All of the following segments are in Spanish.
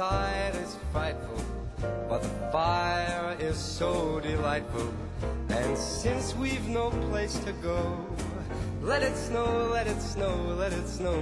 outside is frightful, but the fire is so delightful. And since we've no place to go, let it snow, let it snow, let it snow.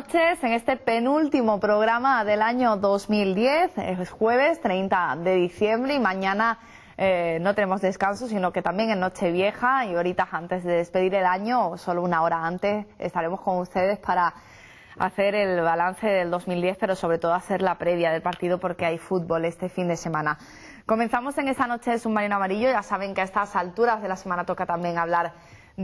Noches. En este penúltimo programa del año 2010, es jueves 30 de diciembre y mañana eh, no tenemos descanso, sino que también en Nochevieja y horitas antes de despedir el año, solo una hora antes, estaremos con ustedes para hacer el balance del 2010, pero sobre todo hacer la previa del partido porque hay fútbol este fin de semana. Comenzamos en esa noche de submarino amarillo. Ya saben que a estas alturas de la semana toca también hablar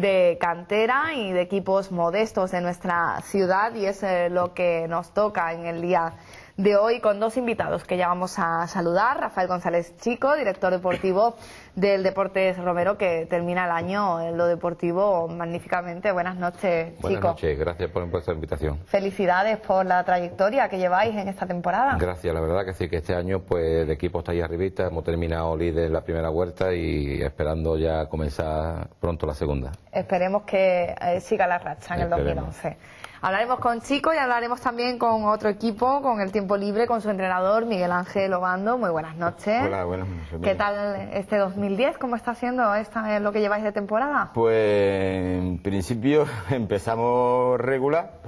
de cantera y de equipos modestos de nuestra ciudad y es eh, lo que nos toca en el día de hoy con dos invitados que ya vamos a saludar. Rafael González Chico, director deportivo del Deportes Romero, que termina el año en lo deportivo magníficamente. Buenas noches, Buenas Chico. noches, gracias por vuestra invitación. Felicidades por la trayectoria que lleváis en esta temporada. Gracias, la verdad que sí, que este año pues el equipo está ahí arribita, hemos terminado líder en la primera vuelta y esperando ya comenzar pronto la segunda. Esperemos que eh, siga la racha en el Esperemos. 2011. Hablaremos con Chico y hablaremos también con otro equipo, con el tiempo libre, con su entrenador Miguel Ángel Obando. Muy buenas noches. Hola, buenas noches. ¿Qué tal este 2010? ¿Cómo está siendo esta, lo que lleváis de temporada? Pues en principio empezamos regular,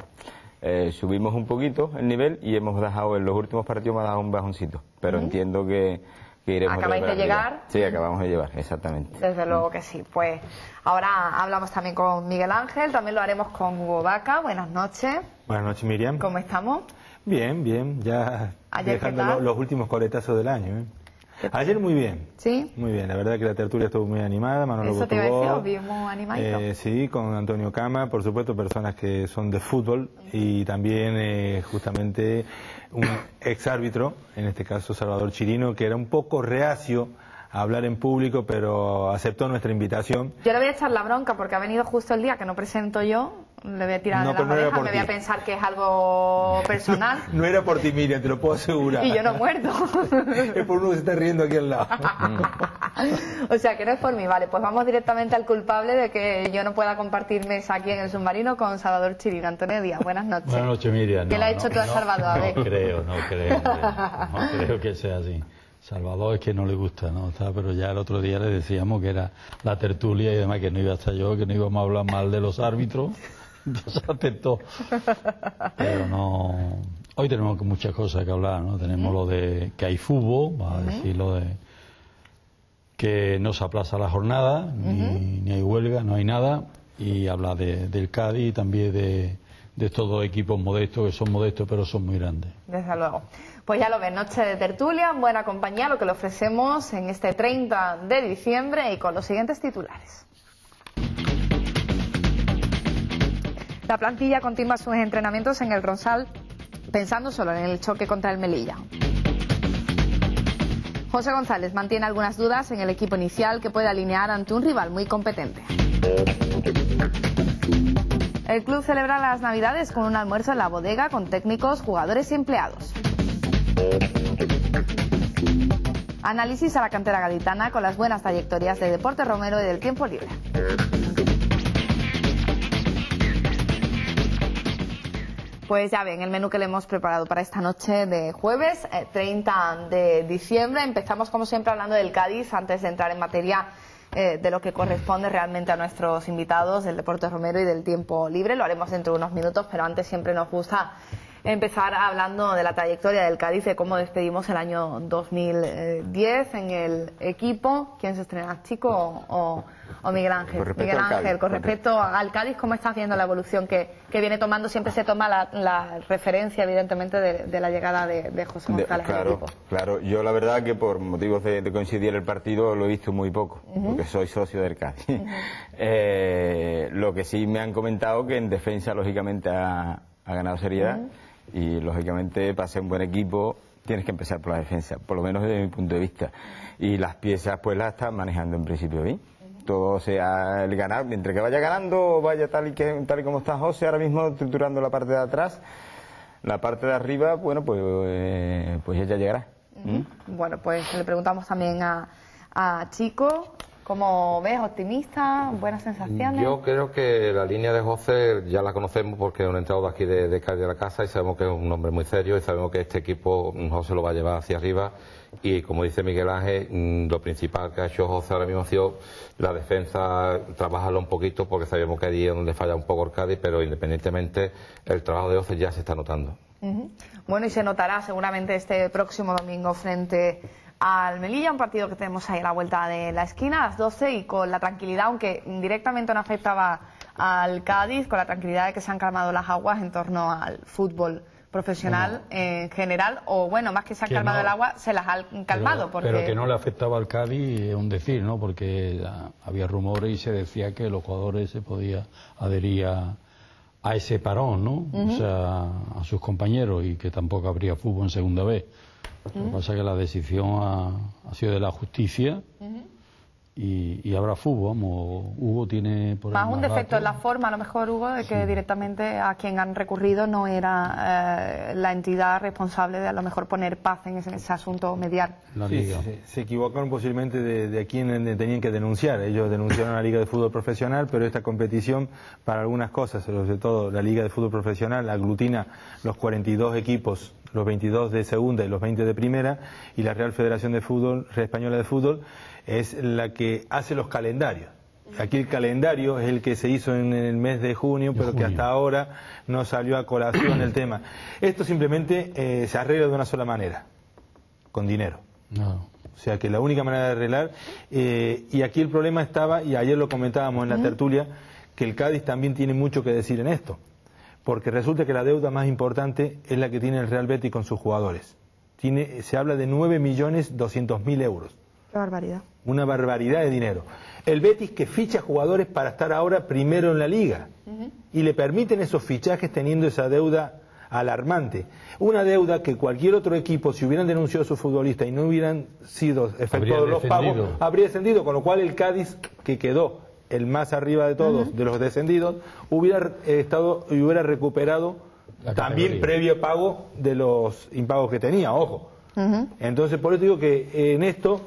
eh, subimos un poquito el nivel y hemos dejado en los últimos partidos hemos dado un bajoncito, pero entiendo que, Acabáis de llegar. Sí, acabamos de llevar, exactamente. Desde luego que sí. Pues ahora hablamos también con Miguel Ángel, también lo haremos con Hugo Vaca. Buenas noches. Buenas noches, Miriam. ¿Cómo estamos? Bien, bien, ya ¿Ayer dejando qué tal? lo- los últimos coletazos del año. ¿eh? Ayer muy bien, ¿Sí? muy bien. La verdad que la tertulia estuvo muy animada. Manolo Eso te iba a decir, animaditos. eh, sí, con Antonio Cama, por supuesto, personas que son de fútbol y también eh, justamente un ex árbitro, en este caso Salvador Chirino, que era un poco reacio a hablar en público, pero aceptó nuestra invitación. Yo le voy a echar la bronca porque ha venido justo el día que no presento yo. Le voy a tirar No, de pero las no era orejas, por me voy a ti. pensar que es algo personal. No era por ti, Miriam, te lo puedo asegurar. Y yo no muerdo. es por uno que se está riendo aquí al lado. o sea, que no es por mí. Vale, pues vamos directamente al culpable de que yo no pueda compartir mesa aquí en el submarino con Salvador Chirino. Antonio Díaz, buenas noches. Buenas noches, Miriam. ¿Qué No, le ha no, hecho tú a no, Salvador? A ver. No creo, no creo, no creo que sea así. Salvador es que no le gusta, ¿no? Está, pero ya el otro día le decíamos que era la tertulia y demás, que no iba a estar yo, que no íbamos a hablar mal de los árbitros. Entonces aceptó. Pero no. Hoy tenemos muchas cosas que hablar, ¿no? Tenemos lo de que hay fútbol, va a decir lo de que no se aplaza la jornada, ni, ni hay huelga, no hay nada, y habla de- del Cádiz y también de, de estos dos equipos modestos, que son modestos pero son muy grandes. Desde luego. Pues ya lo ven, noche de tertulia, en buena compañía, lo que le ofrecemos en este 30 de diciembre y con los siguientes titulares. La plantilla continúa sus entrenamientos en el Ronsal pensando solo en el choque contra el Melilla. José González mantiene algunas dudas en el equipo inicial que puede alinear ante un rival muy competente. El club celebra las Navidades con un almuerzo en la bodega con técnicos, jugadores y empleados. Análisis a la cantera gaditana con las buenas trayectorias de Deporte Romero y del tiempo libre. Pues ya ven el menú que le hemos preparado para esta noche de jueves eh, 30 de diciembre. Empezamos como siempre hablando del Cádiz antes de entrar en materia eh, de lo que corresponde realmente a nuestros invitados del Deporte Romero y del tiempo libre. Lo haremos dentro de unos minutos, pero antes siempre nos gusta empezar hablando de la trayectoria del Cádiz, de cómo despedimos el año 2010 en el equipo. ¿Quién se estrena, Chico o, o Miguel Ángel? Con Miguel al Cádiz, Ángel, con respecto al Cádiz, ¿cómo estás viendo la evolución que, que viene tomando? Siempre se toma la, la referencia, evidentemente, de, de la llegada de, de José De- González al claro, equipo. claro. Yo la verdad que por motivos de, de coincidir el partido lo he visto muy poco, porque soy socio del Cádiz. Eh, lo que sí me han comentado que en defensa lógicamente ha, ha ganado seriedad y lógicamente para ser un buen equipo tienes que empezar por la defensa, por lo menos desde mi punto de vista. Y las piezas pues las están manejando en principio bien. Todo sea el ganar, mientras que vaya ganando, vaya tal y, que, tal y como está José ahora mismo estructurando la parte de atrás, la parte de arriba, bueno, pues, eh, pues ella llegará. Bueno, pues le preguntamos también a, a Chico, ¿cómo ves? ¿Optimista? ¿Buenas sensaciones? Yo creo que la línea de José ya la conocemos porque es un entrado de aquí de, de Cádiz de la casa y sabemos que es un hombre muy serio y sabemos que este equipo mm, José lo va a llevar hacia arriba y como dice Miguel Ángel, mm, lo principal que ha hecho José ahora mismo ha sido la defensa, trabajarlo un poquito porque sabemos que allí es donde falla un poco el Cádiz, pero independientemente el trabajo de José ya se está notando. Bueno, y se notará seguramente este próximo domingo frente al Melilla, un partido que tenemos ahí a la vuelta de la esquina a las 12 y con la tranquilidad, aunque directamente no afectaba al Cádiz, con la tranquilidad de que se han calmado las aguas en torno al fútbol profesional en general, o bueno, más que se han Que calmado no. el agua, se las han calmado. Pero, porque... pero que no le afectaba al Cádiz es un decir, ¿no? Porque ah, había rumores y se decía que los jugadores se podía adherir a, a ese parón, ¿no? O sea, a sus compañeros y que tampoco habría fútbol en segunda vez. Lo que pasa es que la decisión ha, ha sido de la justicia y, y habrá fútbol, vamos. Hugo tiene por Más un defecto en la forma, a lo mejor, Hugo, de que directamente a quien han recurrido no era eh, la entidad responsable de a lo mejor poner paz en ese, en ese asunto mediar. La Sí, liga. sí, sí. se equivocaron posiblemente de, de a quién tenían que denunciar. Ellos denunciaron a la Liga de Fútbol Profesional, pero esta competición, para algunas cosas, sobre todo la Liga de Fútbol Profesional, aglutina los 42 equipos, los 22 de segunda y los 20 de primera, y la Real Federación de Fútbol, Red Española de Fútbol, es la que hace los calendarios. Aquí el calendario es el que se hizo en el mes de junio, pero que hasta ahora no salió a colación el tema. Esto simplemente eh, se arregla de una sola manera, con dinero. No. O sea que la única manera de arreglar, eh, y aquí el problema estaba, y ayer lo comentábamos en la tertulia, que el Cádiz también tiene mucho que decir en esto. Porque resulta que la deuda más importante es la que tiene el Real Betis con sus jugadores. Tiene, se habla de 9.200.000 euros. Qué barbaridad. Una barbaridad de dinero. El Betis que ficha jugadores para estar ahora primero en la liga. Y le permiten esos fichajes teniendo esa deuda alarmante. Una deuda que cualquier otro equipo, si hubieran denunciado a sus futbolistas y no hubieran sido efectuados los pagos, habría descendido. Con lo cual el Cádiz, que quedó el más arriba de todos, de los descendidos, hubiera eh, estado y hubiera recuperado también previo pago de los impagos que tenía, ojo. Entonces, por eso digo que eh, en esto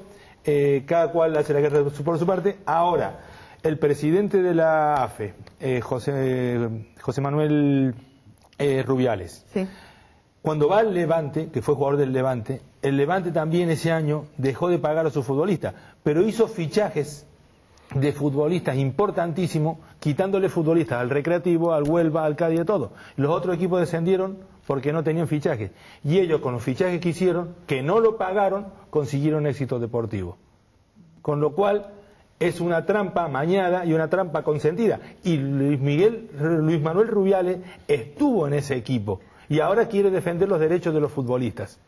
eh, cada cual hace la guerra por su parte. Ahora, el presidente de la AFE, eh, José, José Manuel eh, Rubiales, Sí. cuando va al Levante, que fue jugador del Levante, el Levante también ese año dejó de pagar a sus futbolistas, pero hizo fichajes de futbolistas importantísimos, quitándole futbolistas al Recreativo, al Huelva, al Cádiz, todo. Los otros equipos descendieron porque no tenían fichajes. Y ellos, con los fichajes que hicieron, que no lo pagaron, consiguieron éxito deportivo. Con lo cual, es una trampa mañada y una trampa consentida. Y Luis Miguel, Luis Manuel Rubiales estuvo en ese equipo y ahora quiere defender los derechos de los futbolistas.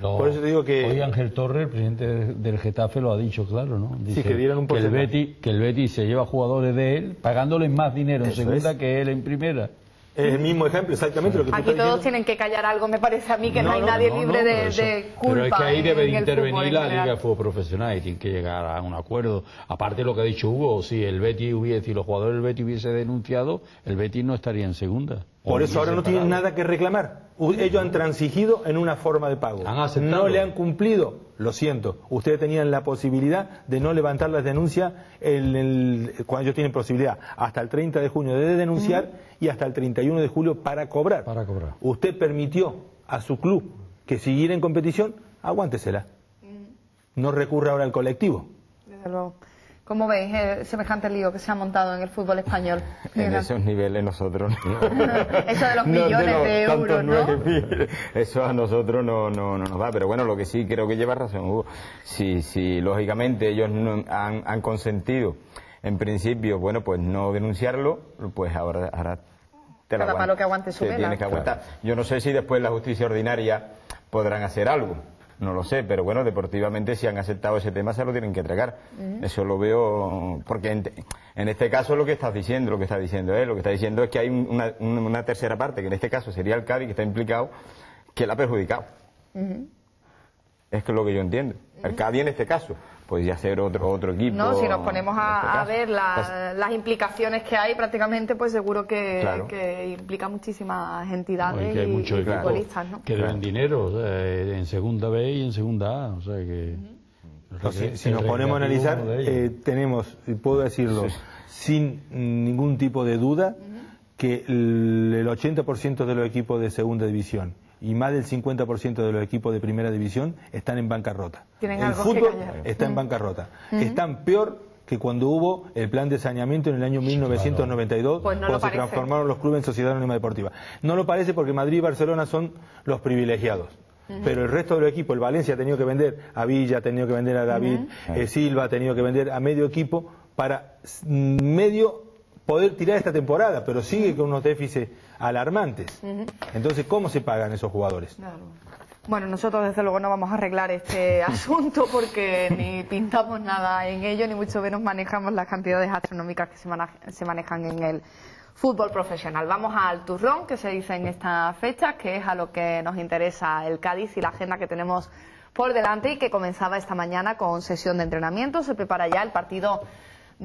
Por eso te digo que- Hoy Ángel Torres, el presidente del Getafe, lo ha dicho claro, ¿no? Dice que un el. Betis, que el Betis se lleva jugadores de él, pagándoles más dinero en segunda es. que él en primera. Es el mismo ejemplo, exactamente lo que tú Aquí estás todos diciendo. tienen que callar algo, me parece a mí que no, No, hay no, nadie No, libre no, de, pero eso- de culpa. Pero es que ahí debe intervenir en la. Liga de Fútbol Profesional y tiene que llegar a un acuerdo. Aparte de lo que ha dicho Hugo, si el Betis hubiese, si los jugadores del Betis hubiese denunciado, el Betis no estaría en segunda. Por eso ahora no tienen nada que reclamar. U- Ellos han transigido en una forma de pago. Han aceptado. No le han cumplido. Lo siento. Ustedes tenían la posibilidad de no levantar las denuncias en el- cuando ellos tienen posibilidad. Hasta el 30 de junio de denunciar y hasta el 31 de julio para cobrar. Para cobrar. Usted permitió a su club que siguiera en competición, aguántesela. No recurra ahora al colectivo. Desde luego. ¿Cómo veis eh, semejante lío que se ha montado en el fútbol español? En esos niveles nosotros no. Eso de los No, millones los de euros, ¿no? Eso a nosotros no, no, no nos da. Pero bueno, lo que sí creo que lleva razón, Hugo. Si, si lógicamente ellos no han, han consentido, en principio, bueno, pues no denunciarlo, pues ahora, ahora te la Cada que aguante su Te vela. tienes que aguantar. Yo no sé si después la justicia ordinaria podrán hacer algo. No lo sé, pero bueno, deportivamente si han aceptado ese tema se lo tienen que tragar. Eso lo veo, porque en, en este caso lo que estás diciendo, lo que está diciendo él, lo que está diciendo es que hay un- una, un- una tercera parte, que en este caso sería el Cádiz que está implicado, que la ha perjudicado. Es que es lo que yo entiendo. El Cádiz en este caso, podría ser otro otro equipo. No, si nos ponemos este a, a caso. ver la- Pues, las implicaciones que hay, prácticamente, pues seguro que, Claro. que implica muchísimas No, entidades y que hay y, muchos futbolistas, ¿no? que deben dinero, o sea, en segunda B y en segunda A, o sea que... Pues si, nos ponemos a analizar, eh, tenemos, y puedo decirlo, sin ningún tipo de duda, que el, el 80% de los equipos de segunda división y más del 50% de los equipos de primera división están en bancarrota. Tienen el algo que fútbol callar. está en bancarrota. Están peor que cuando hubo el plan de saneamiento en el año 1992, Pues no cuando se parece. transformaron los clubes en sociedad anónima deportiva. No lo parece porque Madrid y Barcelona son los privilegiados. Pero el resto de los equipos, el Valencia ha tenido que vender a Villa, ha tenido que vender a David eh, Silva, ha tenido que vender a medio equipo para medio poder tirar esta temporada, pero sigue con unos déficits alarmantes. Entonces, ¿cómo se pagan esos jugadores? Claro. Bueno, nosotros desde luego no vamos a arreglar este asunto porque ni pintamos nada en ello, ni mucho menos manejamos las cantidades astronómicas que se, mana- se manejan en el fútbol profesional. Vamos al turrón, que se dice en esta fecha, que es a lo que nos interesa el Cádiz y la agenda que tenemos por delante y que comenzaba esta mañana con sesión de entrenamiento. Se prepara ya el partido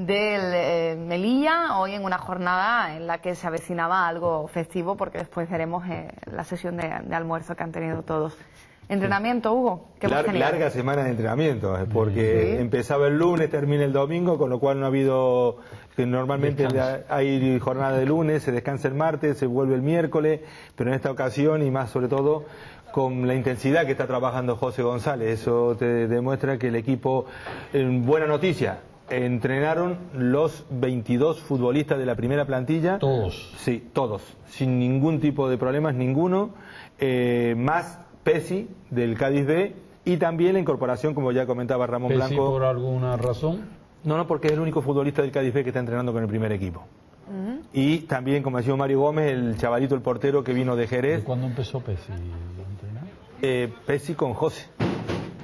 del eh, Melilla, hoy en una jornada en la que se avecinaba algo festivo, porque después veremos eh, la sesión de, de almuerzo que han tenido todos. ¿Entrenamiento, Hugo? Larga semana de entrenamiento, eh, porque Sí. empezaba el lunes, termina el domingo, con lo cual no ha habido, que normalmente Descanso. hay jornada de lunes, se descansa el martes, se vuelve el miércoles, pero en esta ocasión y más sobre todo con la intensidad que está trabajando José González, eso te demuestra que el equipo, en buena noticia, entrenaron los 22 futbolistas de la primera plantilla. Todos. Sí, todos, sin ningún tipo de problemas, ninguno, eh, más Pesi del Cádiz B y también la incorporación, como ya comentaba Ramón Pesi Blanco. por alguna razón. No, no, porque es el único futbolista del Cádiz B que está entrenando con el primer equipo. Y también, como decía Mario Gómez, el chavalito, el portero que vino de Jerez, ¿Cuándo empezó Pesi a entrenar? eh, Pesi con José.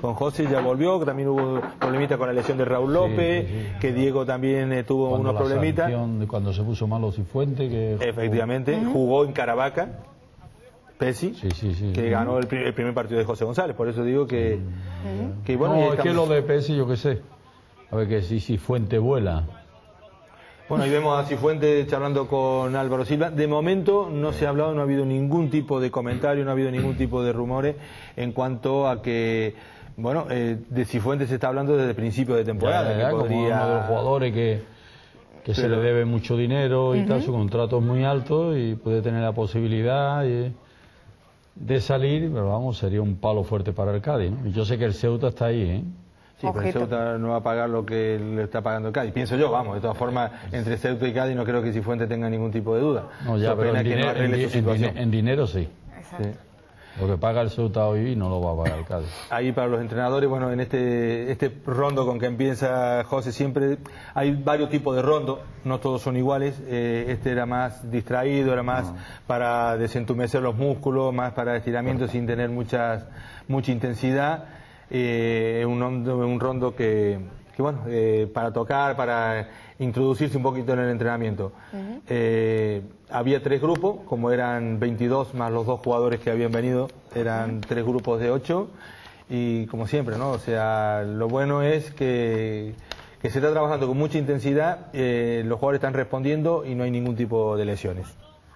Con José ya volvió, que también hubo problemita con la lesión de Raúl López, sí, sí. que Diego también eh, tuvo Cuando unos la problemitas. cuando se puso malo Cifuente, que Efectivamente, jugó en Caravaca, Pesi, Sí, sí, sí. que ganó el, el primer partido de José González. Por eso digo que, que bueno, no, es que lo de Pesi, yo qué sé. A ver que si Cifuente vuela. Bueno, ahí vemos a Cifuentes charlando con Álvaro Silva. De momento no se ha hablado, no ha habido ningún tipo de comentario, no ha habido ningún tipo de rumores en cuanto a que, bueno, eh, de Cifuentes se está hablando desde el principio de temporada. Ya, que como uno de los jugadores que, que se le debe mucho dinero y tal, su contrato es muy alto y puede tener la posibilidad de, de salir, pero vamos, sería un palo fuerte para el Cádiz. ¿no? Y yo sé que el Ceuta está ahí, ¿eh? Sí, pero el. Ceuta no va a pagar lo que le está pagando el Cádiz. Pienso yo, vamos, de todas formas, entre Ceuta y Cádiz no creo que Cifuentes tenga ningún tipo de duda. No, ya, pero en, es que no dinero, en dinero sí. Exacto. Sí. Lo que paga el Ceuta hoy no lo va a pagar el Cádiz. Ahí para los entrenadores, bueno, en este, este rondo con que empieza José siempre hay varios tipos de rondo, no todos son iguales. Eh, este era más distraído, era más para desentumecer los músculos, más para estiramiento sin tener muchas, mucha intensidad. Eh, un, rondo, un rondo que, que bueno, eh, para tocar, para introducirse un poquito en el entrenamiento. Eh, había tres grupos, como eran 22 más los dos jugadores que habían venido, eran tres grupos de ocho y como siempre, ¿no? O sea, lo bueno es que, que se está trabajando con mucha intensidad, eh, los jugadores están respondiendo y no hay ningún tipo de lesiones.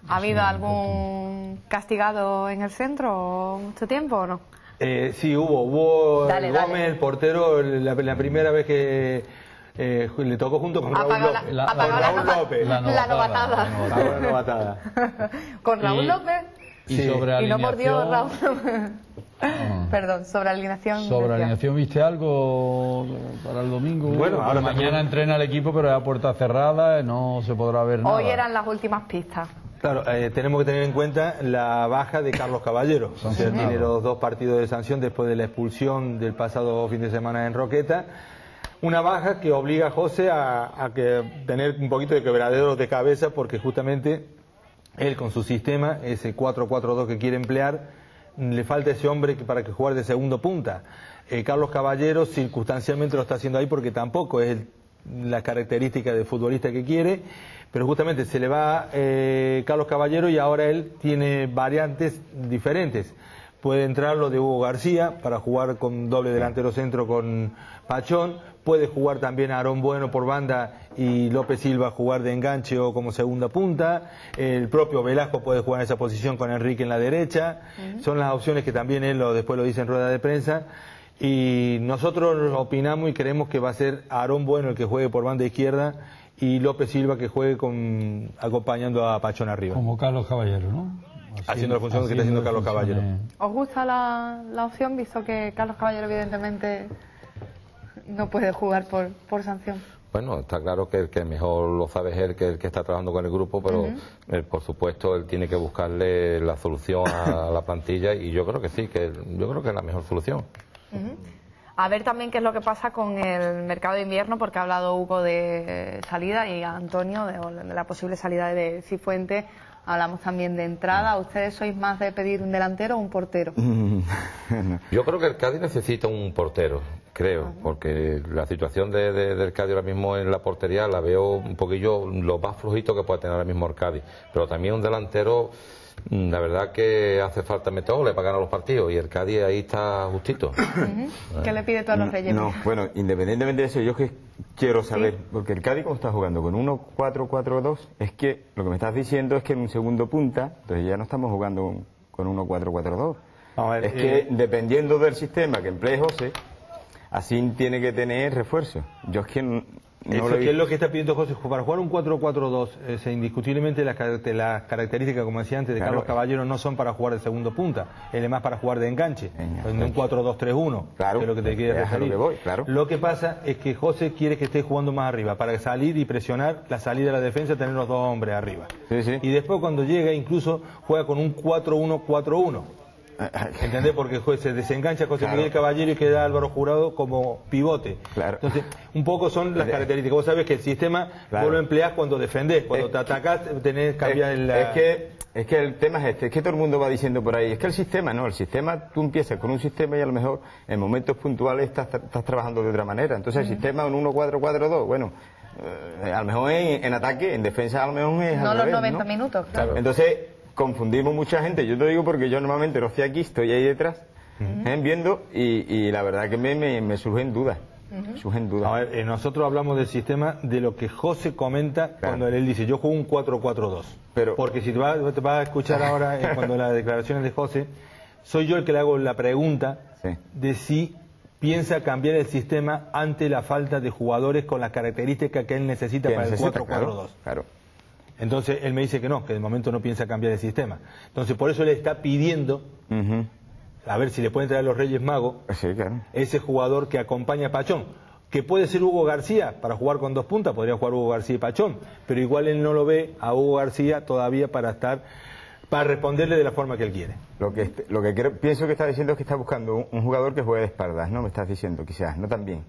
¿Ha habido algún castigado en el centro mucho tiempo o no? Eh, sí, hubo, hubo Dale, Gómez, dale. el portero, la, la primera vez que eh, le tocó junto con Raúl López. La- la Raúl López. La novatada, la. Con Raúl López. Y Sí. sobre Y no mordió Raúl. Perdón, sobre alineación. sobre alineación, ¿viste algo para el domingo? Bueno, ahora mañana también- entrena el equipo, pero es a puerta cerrada, no se podrá ver nada. Hoy eran las últimas pistas. Claro, eh, tenemos que tener en cuenta la baja de Carlos Caballero. O sea, Sancionado. tiene los dos partidos de sanción después de la expulsión del pasado fin de semana en Roqueta. Una baja que obliga a José a, a que tener un poquito de quebradero de cabeza porque justamente él con su sistema, ese 4-4-2 que quiere emplear, le falta ese hombre para que juegue de segundo punta. Eh, Carlos Caballero circunstancialmente lo está haciendo ahí porque tampoco es la característica de futbolista que quiere, pero justamente se le va eh, Carlos Caballero y ahora él tiene variantes diferentes. Puede entrar lo de Hugo García para jugar con doble delantero centro con Pachón. Puede jugar también Aarón Bueno por banda y López Silva jugar de enganche o como segunda punta. El propio Velasco puede jugar en esa posición con Enrique en la derecha. Son las opciones que también él lo, después lo dice en rueda de prensa. Y nosotros opinamos y creemos que va a ser Aarón Bueno el que juegue por banda izquierda y López Silva que juegue con, acompañando a Pachón arriba. Como Carlos Caballero, ¿no? Haciendo la función que está haciendo Carlos Caballero. ¿Os gusta la, la opción, visto que Carlos Caballero evidentemente no puede jugar por, por sanción? Bueno, está claro que el que mejor lo sabe es él, que el que está trabajando con el grupo, pero eh, por supuesto él tiene que buscarle la solución a la plantilla y yo creo que sí, que yo creo que es la mejor solución. A ver también qué es lo que pasa con el mercado de invierno, porque ha hablado Hugo de salida y Antonio de, de la posible salida de Cifuente. Hablamos también de entrada. ¿Ustedes sois más de pedir un delantero o un portero? Yo creo que el Cádiz necesita un portero, creo, porque la situación de, de- del Cádiz ahora mismo en la portería la veo un poquillo lo más flojito que puede tener ahora mismo el Cádiz. Pero también un delantero, la verdad que hace falta meter goles para ganar los partidos y el Cádiz ahí está justito. ¿Qué le pide tú a los Reyes? No, bueno, independientemente de eso, yo que quiero saber, porque el Cádiz como está jugando con 1-4-4-2, es que lo que me estás diciendo es que en un segundo punta, entonces ya no estamos jugando con 1-4-4-2. Vamos a ver, Es que eh, dependiendo del sistema que emplee José, así tiene que tener refuerzo. Yo es que Eso que es lo que está pidiendo José. Para jugar un 4-4-2, es indiscutiblemente las, caracter- las características, como decía antes, de Claro. Carlos Caballero no son para jugar de segundo punta. Él es más para jugar de enganche. En un 4-2-3-1. Claro, que es lo que te quiere a lo referir. que voy, claro. Lo que pasa es que José quiere que esté jugando más arriba, para salir y presionar la salida de la defensa, tener los dos hombres arriba. Sí, sí. Y después cuando llega, incluso juega con un 4-1-4-1. ¿Entendés? Porque juez se desengancha José Claro. Miguel Caballero y queda Álvaro Jurado como pivote. Claro. Entonces, un poco son las características. Vos sabés que el sistema Claro. vos lo empleás cuando defendés, cuando Es- te atacás tenés que cambiar el... es que es que el tema es este, es que todo el mundo va diciendo por ahí, es que el sistema no, el sistema tú empiezas con un sistema y a lo mejor en momentos puntuales estás, estás trabajando de otra manera. Entonces el sistema un 1-4-4-2, bueno, eh, a lo mejor en, en ataque, en defensa a lo mejor es No al los revés, 90 ¿no? minutos, claro. Entonces confundimos mucha gente, yo te digo porque yo normalmente no estoy aquí, estoy ahí detrás, ¿eh? viendo y, y la verdad que me, me, me surgen dudas, surgen dudas. A ver, eh, nosotros hablamos del sistema de lo que José comenta Claro. cuando él dice, yo juego un 4-4-2. Pero- Porque si te vas, te vas a escuchar ahora, eh, cuando las declaraciones de José, soy yo el que le hago la pregunta Sí. de si piensa cambiar el sistema ante la falta de jugadores con las características que él necesita para necesita, el 4-4-2. claro, claro. Entonces él me dice que no, que de momento no piensa cambiar el sistema. Entonces por eso le está pidiendo a ver si le pueden traer los Reyes Magos Sí, claro. ese jugador que acompaña a Pachón. Que puede ser Hugo García para jugar con dos puntas, podría jugar Hugo García y Pachón, pero igual él no lo ve a Hugo García todavía para estar, para responderle de la forma que él quiere. Lo que, est- lo que creo- pienso que está diciendo es que está buscando un, un jugador que juegue de espaldas, ¿no? Me estás diciendo, quizás, no tan bien.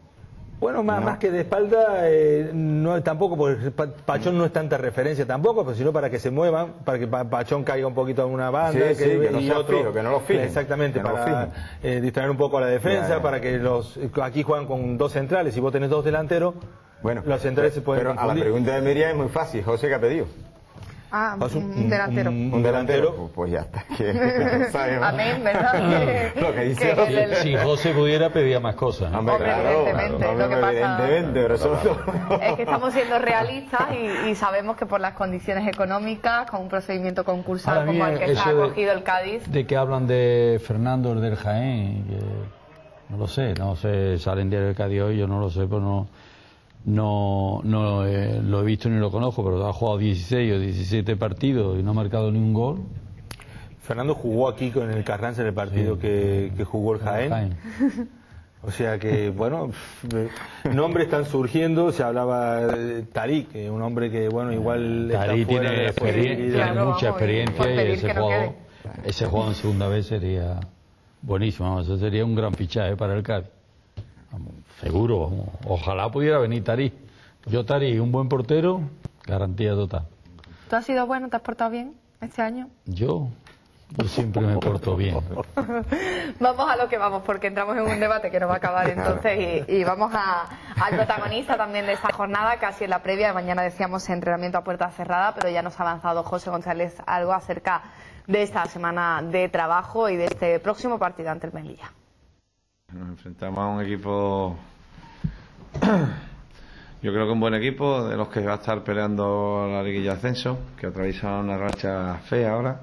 Bueno, más, No. más que de espalda, eh, no tampoco, porque Pa- Pachón no es tanta referencia tampoco, pues, sino para que se muevan, para que Pa- Pachón caiga un poquito en una banda, Sí, sí, que no y otro, fijo, que no lo fijen, exactamente, no para eh, distraer un poco a la defensa, Ya, para que los aquí juegan con dos centrales, si vos tenés dos delanteros, Bueno, los centrales se pueden pero a la pregunta de Miriam es muy fácil. José, ¿qué ha pedido? Ah, Pues un- un delantero. un- Un delantero. Pues, pues ya está. Amén, ¿verdad? Lo que dice que José. el- Si José pudiera, pedía más cosas. ¿no? Hombre, claro, evidentemente, claro, lo que pasa- eso Es que estamos siendo realistas y, y sabemos que por las condiciones económicas, con un procedimiento concursal Ahora como bien, el que se eso ha de- acogido el Cádiz, De que hablan de Fernando, el del Jaén, que no lo sé, no sé, sale en Diario de Cádiz hoy, yo no lo sé, pero no, no, no eh, lo he visto ni lo conozco, pero ha jugado 16 o 17 partidos y no ha marcado ni un gol. Fernando jugó aquí con el Carranza en el partido que, que jugó el Jaén. Jaén. O sea que, bueno, nombres están surgiendo. Se hablaba de Tarik, un hombre que, bueno, igual está Tarí fuera de tiene, la experien- posibilidad. tiene Claro, mucha experiencia y ese no juego, ese juego en segunda vez sería buenísimo. Vamos, sería un gran fichaje para el Cádiz. Vamos, seguro, ojalá pudiera venir Tarí. Yo Tarí, un buen portero, garantía total. ¿Tú has sido bueno? ¿Te has portado bien este año? Yo, yo siempre me porto bien. Vamos a lo que vamos, porque entramos en un debate que no va a acabar entonces y, y vamos a- al protagonista también de esta jornada, casi en la previa. Mañana decíamos entrenamiento a puerta cerrada, pero ya nos ha avanzado José González algo acerca de esta semana de trabajo y de este próximo partido ante el Melilla. Nos enfrentamos a un equipo, yo creo que un buen equipo, de los que va a estar peleando la liguilla ascenso, que atraviesa una racha fea ahora,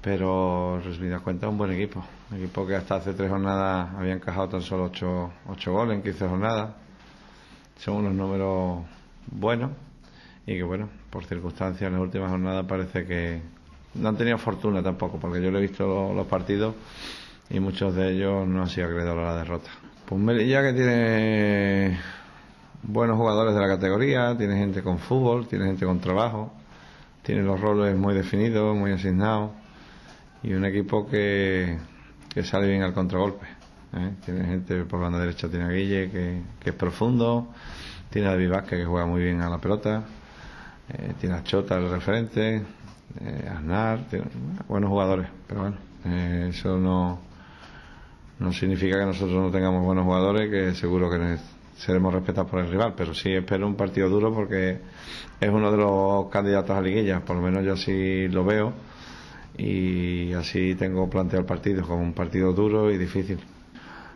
pero resumidas cuentas un buen equipo. Un equipo que hasta hace tres jornadas había encajado tan solo ocho, ocho goles en 15 jornadas. Son unos números buenos y que bueno, por circunstancias en las últimas jornadas parece que no han tenido fortuna tampoco, porque yo le he visto lo- los partidos y muchos de ellos no han sido acreedores a la derrota. Pues Melilla que tiene buenos jugadores de la categoría, tiene gente con fútbol, tiene gente con trabajo, tiene los roles muy definidos, muy asignados y un equipo que, que sale bien al contragolpe. ¿eh? Tiene gente por banda derecha, tiene a Guille que, que es profundo, tiene a David Vázquez que juega muy bien a la pelota, eh, tiene a Chota el referente, eh, Aznar, buenos jugadores, pero bueno, eh, eso no, no significa que nosotros no tengamos buenos jugadores, que seguro que seremos respetados por el rival, pero sí espero un partido duro porque es uno de los candidatos a liguilla, por lo menos yo así lo veo y así tengo planteado el partido como un partido duro y difícil.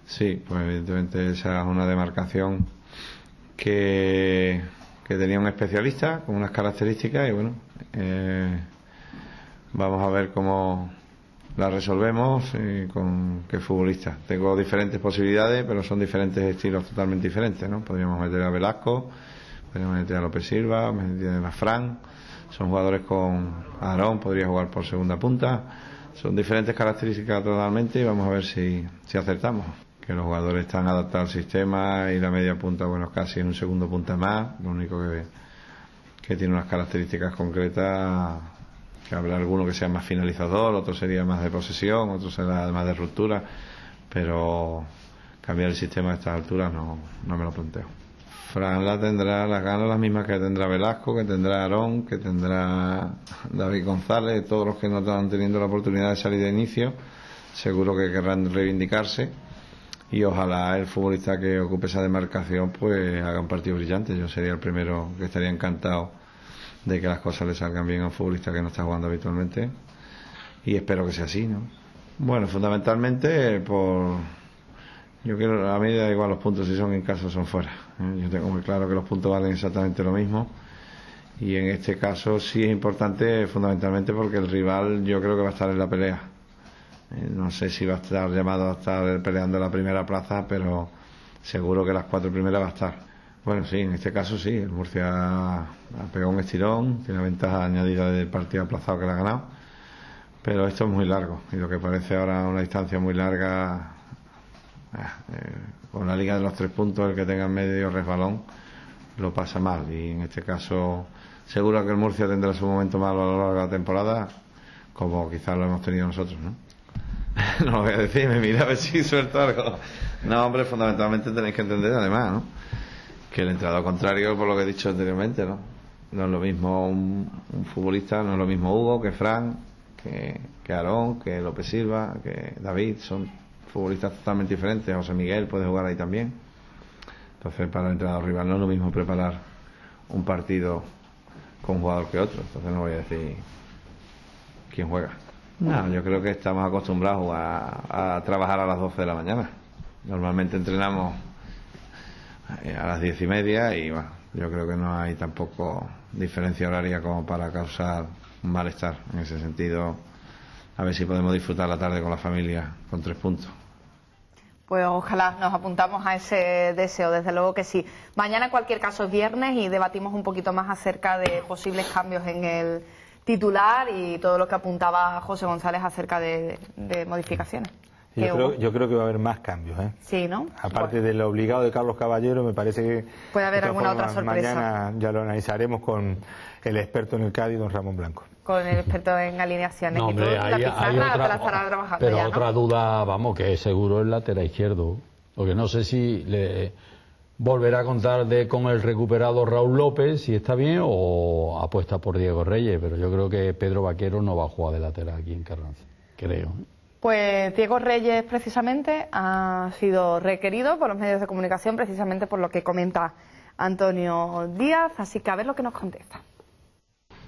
Sí, pues evidentemente esa es una demarcación que, que tenía un especialista con unas características y bueno, eh, vamos a ver cómo la resolvemos y con qué futbolista. Tengo diferentes posibilidades, pero son diferentes estilos totalmente diferentes, ¿no? Podríamos meter a Velasco, podríamos meter a López Silva, meter a Fran, son jugadores con Aarón, podría jugar por segunda punta, son diferentes características totalmente y vamos a ver si, si acertamos. Que los jugadores están adaptados al sistema y la media punta, bueno, casi en un segundo punta más, lo único que, que tiene unas características concretas que habrá alguno que sea más finalizador, otro sería más de posesión, otro será más de ruptura, pero cambiar el sistema a estas alturas no, no me lo planteo. Fran la tendrá, las ganas las mismas que tendrá Velasco, que tendrá Aarón, que tendrá David González, todos los que no están teniendo la oportunidad de salir de inicio, seguro que querrán reivindicarse y ojalá el futbolista que ocupe esa demarcación pues haga un partido brillante. Yo sería el primero que estaría encantado de que las cosas le salgan bien a un futbolista que no está jugando habitualmente y espero que sea así, ¿no? Bueno, fundamentalmente por yo quiero a mí da igual los puntos si son en casa o son fuera. ¿eh? Yo tengo muy claro que los puntos valen exactamente lo mismo y en este caso sí es importante fundamentalmente porque el rival yo creo que va a estar en la pelea. Eh, No sé si va a estar llamado a estar peleando la primera plaza, pero seguro que las cuatro primeras va a estar. Bueno, sí, en este caso sí, el Murcia ha pegado un estirón, tiene una ventaja añadida del partido aplazado que le ha ganado, pero esto es muy largo y lo que parece ahora una distancia muy larga, ah, eh, con la liga de los tres puntos, el que tenga en medio resbalón lo pasa mal y en este caso seguro que el Murcia tendrá su momento malo a lo largo de la temporada, como quizás lo hemos tenido nosotros, ¿no? no lo voy a decir, me mira a ver si suelto algo. No, hombre, fundamentalmente tenéis que entender además, ¿no? Que el entrenador contrario, por lo que he dicho anteriormente, ¿no? No es lo mismo un, un futbolista, no es lo mismo Hugo que Fran, que, que Aarón, que López Silva, que David, son futbolistas totalmente diferentes. José Miguel puede jugar ahí también. Entonces, para el entrenador rival no es lo mismo preparar un partido con un jugador que otro. Entonces, no voy a decir quién juega. No, yo creo que estamos acostumbrados a, a trabajar a las 12 de la mañana. Normalmente entrenamos a las diez y media y yo creo que no hay tampoco diferencia horaria como para causar un malestar. En ese sentido, a ver si podemos disfrutar la tarde con la familia con tres puntos. Pues ojalá nos apuntamos a ese deseo, desde luego que sí. Mañana en cualquier caso es viernes y debatimos un poquito más acerca de posibles cambios en el titular y todo lo que apuntaba José González acerca de modificaciones. Yo creo, yo creo que va a haber más cambios. ¿eh? Sí, ¿no? Aparte del obligado de Carlos Caballero, me parece que. Puede haber alguna otra sorpresa. Mañana ya lo analizaremos con el experto en el Cádiz, don Ramón Blanco. Con el experto en alineaciones. No, y tú, hombre, la hay, pizarra hay otra, la trabajando pero ya, ¿no? otra duda, vamos, que es seguro el lateral izquierdo. Porque no sé si le volverá a contar de, con el recuperado Raúl López, si está bien, o apuesta por Diego Reyes. Pero yo creo que Pedro Vaquero no va a jugar de lateral aquí en Carranza. Creo. Pues Diego Reyes precisamente ha sido requerido por los medios de comunicación precisamente por lo que comenta Antonio Díaz, así que a ver lo que nos contesta.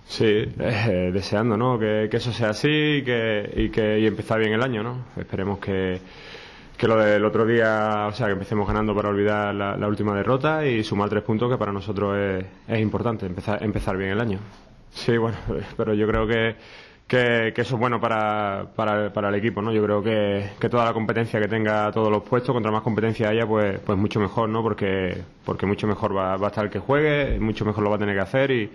Sí, eh, deseando ¿no? que, eso sea así y que, y que y empezar bien el año. ¿no? Esperemos que, que lo del otro día, o sea, que empecemos ganando para olvidar la, la última derrota y sumar tres puntos que para nosotros es, es importante, empezar, empezar bien el año. Sí, bueno, pero yo creo que, que, eso es bueno para, para, para el equipo, ¿no? Yo creo que, que toda la competencia que tenga todos los puestos, contra más competencia haya, pues, pues mucho mejor, ¿no? Porque, porque mucho mejor va, va a estar el que juegue, mucho mejor lo va a tener que hacer y,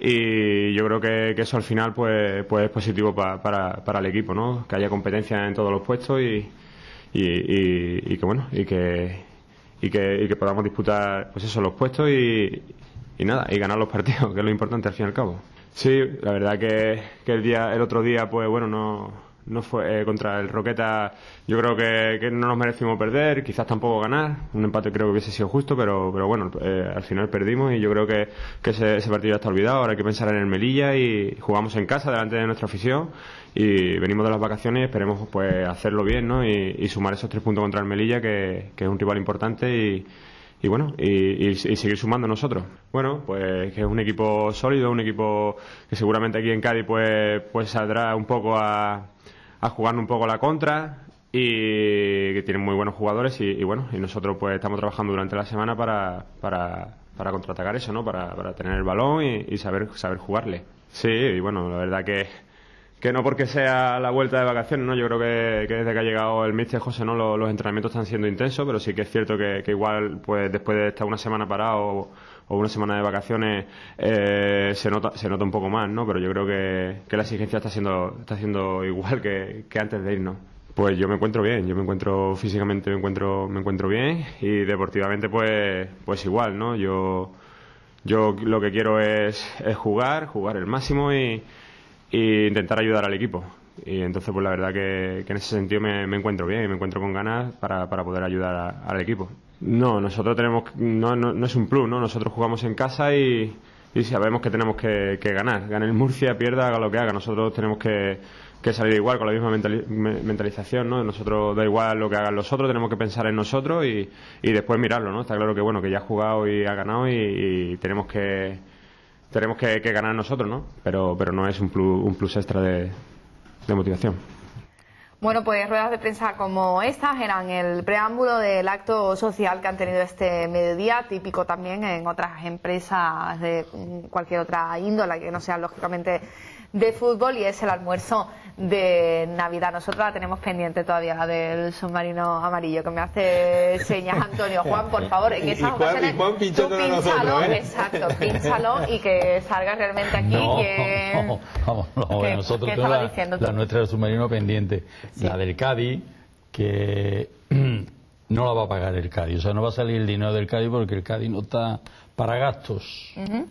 y yo creo que, que eso al final pues, pues es positivo pa- para, para el equipo, ¿no? Que haya competencia en todos los puestos y, y, y- y que bueno, y que, y que, y que podamos disputar pues eso, los puestos y, y nada, y ganar los partidos, que es lo importante al fin y al cabo. Sí, la verdad que, que el día, el otro día, pues bueno, no, no fue eh, contra el Roqueta. Yo creo que, que no nos merecimos perder, quizás tampoco ganar. Un empate creo que hubiese sido justo, pero, pero bueno, eh, al final perdimos y yo creo que, que ese, ese partido ya está olvidado. Ahora hay que pensar en el Melilla y jugamos en casa delante de nuestra afición y venimos de las vacaciones y esperemos pues hacerlo bien, ¿no? Y, y sumar esos tres puntos contra el Melilla, que, que es un rival importante y y bueno, y, y- y seguir sumando nosotros. Bueno, pues que es un equipo sólido, un equipo que seguramente aquí en Cádiz pues, pues saldrá un poco a, a jugar un poco la contra y que tienen muy buenos jugadores y, y bueno, y nosotros pues estamos trabajando durante la semana para, para, para contraatacar eso, ¿no? Para, para tener el balón y, y saber, saber jugarle. Sí, y bueno, la verdad que que no porque sea la vuelta de vacaciones, ¿no? Yo creo que, que desde que ha llegado el míster José, ¿no? Los, entrenamientos están siendo intensos, pero sí que es cierto que, que igual, pues después de estar una semana parado o, o una semana de vacaciones, eh, se nota se nota un poco más, ¿no? Pero yo creo que, que la exigencia está siendo está siendo igual que, que antes de irnos. Pues yo me encuentro bien, yo me encuentro físicamente me encuentro me encuentro bien y deportivamente pues pues igual, ¿no? Yo yo lo que quiero es, es jugar, jugar el máximo y, y intentar ayudar al equipo. Y entonces, pues la verdad que, en ese sentido me, encuentro bien y me encuentro con ganas para, para poder ayudar al equipo. No, nosotros tenemos, no, no, no es un plus, ¿no? Nosotros jugamos en casa y, y sabemos que tenemos que, que ganar. Gane el Murcia, pierda, haga lo que haga. Nosotros tenemos que, que salir igual, con la misma mentali- me- mentalización, ¿no? Nosotros da igual lo que hagan los otros, tenemos que pensar en nosotros y, y después mirarlo, ¿no? Está claro que, bueno, que ya ha jugado y ha ganado y tenemos que tenemos que, que ganar nosotros, ¿no? Pero, pero no es un plus, un plus extra de, motivación. Bueno, pues ruedas de prensa como estas eran el preámbulo del acto social que han tenido este mediodía, típico también en otras empresas de cualquier otra índola que no sea lógicamente de fútbol y es el almuerzo de Navidad. Nosotros la tenemos pendiente todavía, la del submarino amarillo, que me hace señas Antonio. Juan, por favor, en Y- y esas Juan- ocasiones y Juan tú pínchalo, nosotros, ¿eh? exacto, pínchalo y que salga realmente aquí No, que... no, vamos, no, ¿Qué- nosotros tenemos la, nuestra del submarino pendiente, la del Cádiz, que no la va a pagar el Cádiz, o sea, no va a salir el dinero del Cádiz porque el Cádiz no está para gastos. Ujú.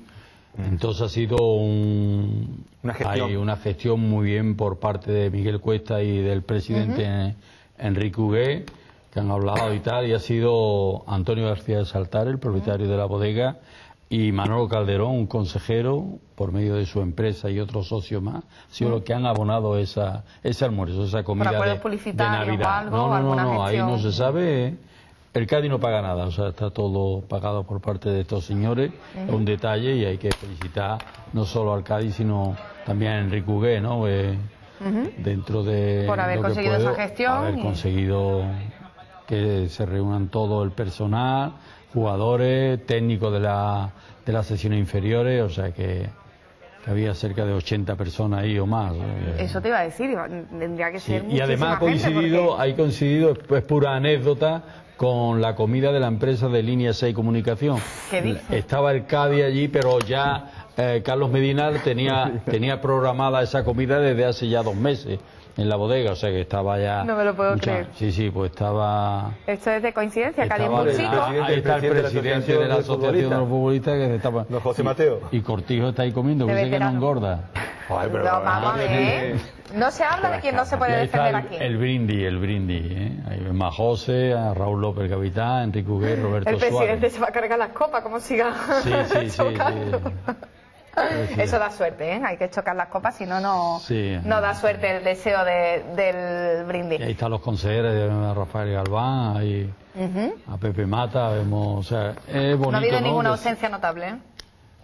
Entonces ha sido un- Una gestión. hay una gestión muy bien por parte de Miguel Cuesta y del presidente Enrique Hugué, que han hablado y tal, y ha sido Antonio García de Saltar, el propietario de la bodega, y Manolo Calderón, un consejero, por medio de su empresa y otros socios más, ha sido los que han abonado esa, ese almuerzo, esa comida de, de publicitarios o Navidad. algo, no, no, no, no, ahí no se sabe. El Cádiz no paga nada, o sea, está todo pagado por parte de estos señores. Es un detalle y hay que felicitar no solo al Cádiz, sino también a Enrique Hugué, ¿no? Eh, dentro de Por haber lo que conseguido puedo, esa gestión haber y- conseguido que se reúnan todo el personal, jugadores, técnicos de, la, de las sesiones inferiores, o sea que, había cerca de 80 personas ahí o más. eh. Eso te iba a decir, tendría que Sí, ser y además ha coincidido, porque- hay coincidido, es pura anécdota, con la comida de la empresa de Línea 6 Comunicación. ¿Qué dices? Estaba el Cádiz allí, pero ya eh, Carlos Medina tenía, tenía programada esa comida desde hace ya dos meses en la bodega, o sea que estaba ya... No me lo puedo creer. Sí, sí, pues estaba... Esto es de coincidencia, Cádiz estaba muy chico. ah, ahí está el presidente de la Asociación de los Futbolistas que se estaba... No, José Mateo. Y Cortijo está ahí comiendo, que dice que no engorda. Ay, pero- No, vamos a ver. No se habla de quien no se puede ahí está defender el, aquí. el brindis, el brindis, ¿eh? Ahí vemos a José, a Raúl López el capitán, Enrique Huguet, Roberto El presidente Suárez. se va a cargar las copas, como siga Sí, sí, sí. Eso da suerte, ¿eh? Hay que chocar las copas, si no, no, Sí. no da suerte el deseo de- del brindis. Y ahí están los consejeros, a Rafael Galván, ahí Ujú. a Pepe Mata, vemos, o sea, es bonito, No ha habido ¿no? ninguna ausencia notable, ¿eh?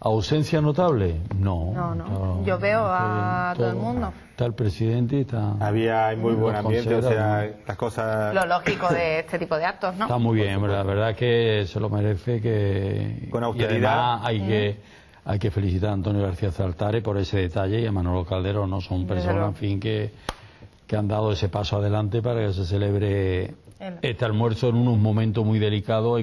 ¿Ausencia notable? No. No, no. Yo veo a todo el mundo. Está el presidente y está... Había muy buen ambiente, o sea, ¿no? las cosas Lo lógico de este tipo de actos, ¿no? Está muy bien, la verdad que se lo merece que Con y austeridad. además hay que hay que felicitar a Antonio García Zaltare por ese detalle y a Manolo Caldero, no son personas, en fin, que, que han dado ese paso adelante para que se celebre El- este almuerzo en unos momentos muy delicados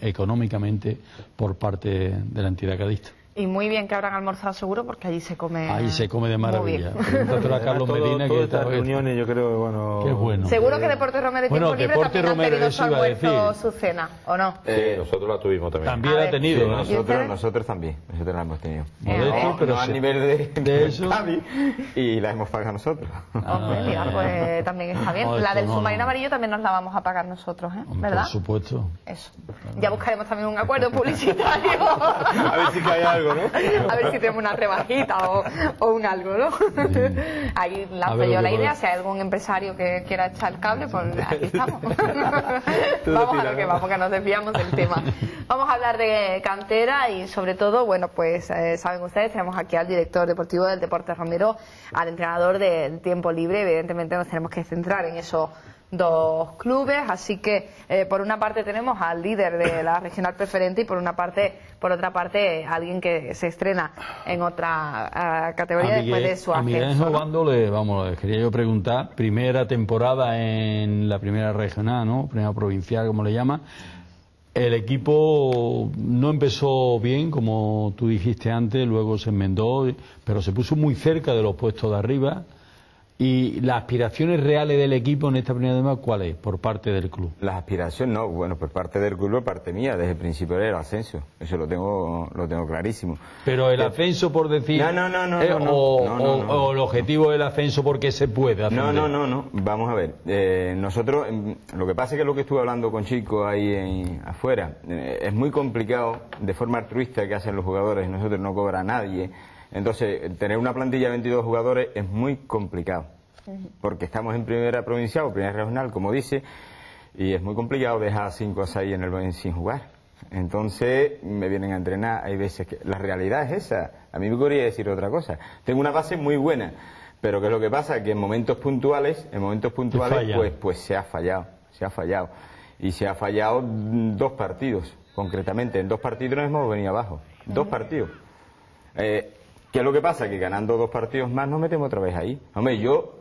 económicamente por parte de la entidad cadista. Y muy bien que habrán almorzado seguro porque allí se come. Ahí se come de maravilla. Pregúntatelo a Carlos Todo- Medina todas que estas está- reuniones yo creo bueno es bueno. Seguro que Deportes Romero y Bueno, Tiempo Libre Deporte también Romero, han tenido su eso iba a almuerzo, decir. su cena, ¿o no? Sí, nosotros la tuvimos también. También A ha ver. tenido, Sí, ¿no? ¿Y Nosotros, nosotros también, nosotros la hemos tenido. Modesto, no, pero no a nivel de, De eso. Y la hemos pagado nosotros. Hombre, mira, pues también está bien. La del no, submarino no. amarillo también nos la vamos a pagar nosotros, ¿eh? Hombre, ¿Verdad? Por supuesto. Eso. Ya buscaremos también un acuerdo publicitario. A ver si hay algo, ¿no? A ver si tenemos una rebajita o, o un algo, ¿no? Ahí lanzo yo la idea. Si hay algún empresario que quiera echar el cable, pues aquí estamos. Vamos a lo que vamos, que nos desviamos del tema. Vamos a hablar de cantera y sobre todo, bueno, pues eh, saben ustedes, tenemos aquí al director deportivo del Deporte Romero, al entrenador del tiempo libre. Evidentemente nos tenemos que centrar en esos dos clubes, así que eh, por una parte tenemos al líder de la regional preferente y por una parte, por otra parte, alguien que se estrena en otra ah, categoría después de su ascenso. ¿no? Vamos, le quería yo preguntar, primera temporada en la primera regional, ¿no? Primera provincial, como le llama. El equipo no empezó bien, como tú dijiste antes, luego se enmendó, pero se puso muy cerca de los puestos de arriba. ¿Y las aspiraciones reales del equipo en esta primera temporada cuál es por parte del club? Las aspiraciones, no, bueno, por parte del club, por parte mía, desde el principio era el ascenso. Eso lo tengo, lo tengo clarísimo. Pero el ascenso por decir... No, no, no, no, eh, no, no. o, No, no, no. el objetivo del ascenso porque se puede No, ascender. no, no, no. Vamos a ver. Eh, nosotros, em, lo que pasa es que lo que estuve hablando con chicos ahí en- afuera, eh, es muy complicado de forma altruista que hacen los jugadores. Nosotros no cobra a nadie. Entonces, tener una plantilla de 22 jugadores es muy complicado. Porque estamos en primera provincial o primera regional, como dice, y es muy complicado dejar a 5 o 6 en el Benz sin jugar. Entonces me vienen a entrenar, hay veces que la realidad es esa. A mí me gustaría decir otra cosa. Tengo una base muy buena, pero ¿qué es lo que pasa? Que en momentos puntuales, en momentos puntuales, pues, pues se ha fallado, se ha fallado. Y se ha fallado dos partidos, concretamente. En dos partidos nos hemos venido abajo. Dos partidos. Eh, ¿Qué es lo que pasa? Que ganando dos partidos más nos metemos otra vez ahí. Hombre, yo,